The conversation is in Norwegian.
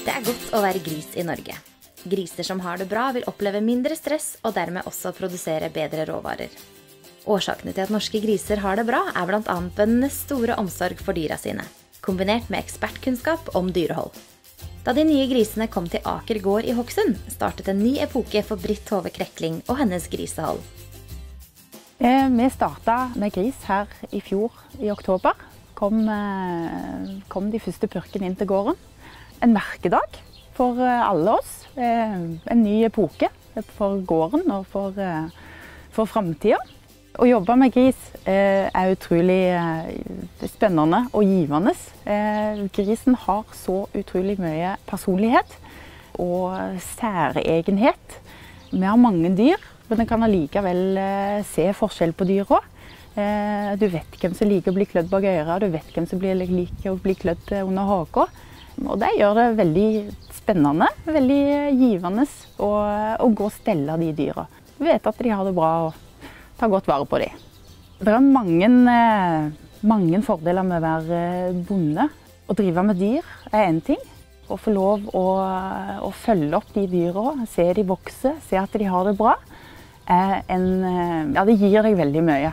Det er godt å være gris i Norge. Griser som har det bra, vil oppleve mindre stress og dermed også produsere bedre råvarer. Årsakene til at norske griser har det bra, er bl.a. bøndenes store omsorg for dyra sine, kombinert med ekspertkunnskap om dyrehold. Da de nye grisene kom til Aker gård i Hokksund, startet en ny epoke for Britt Hove Krekling og hennes grisehold. Eh, vi starta med gris her i fjor i oktober. Kom, eh, kom de første purkene inn til gården. En merkedag for eh, alle oss. En ny epoke for gården og for, for framtida. Å jobbe med gris er utrolig spennende og givende. Grisen har så utrolig mye personlighet og særegenhet. Vi har mange dyr, men en kan allikevel se forskjell på dyra. Du vet hvem som liker å bli klødd bak øret, du vet hvem som liker å bli klødd under haka. Og det gjør det veldig spennende, veldig givende å, å gå og stelle de dyra. Vite at de har det bra og ta godt vare på dem. Det er mange, mange fordeler med å være bonde. Å drive med dyr er én ting. Å få lov å, å, følge opp de dyra, se de vokse, se at de har det bra, en, ja, det gir deg veldig mye.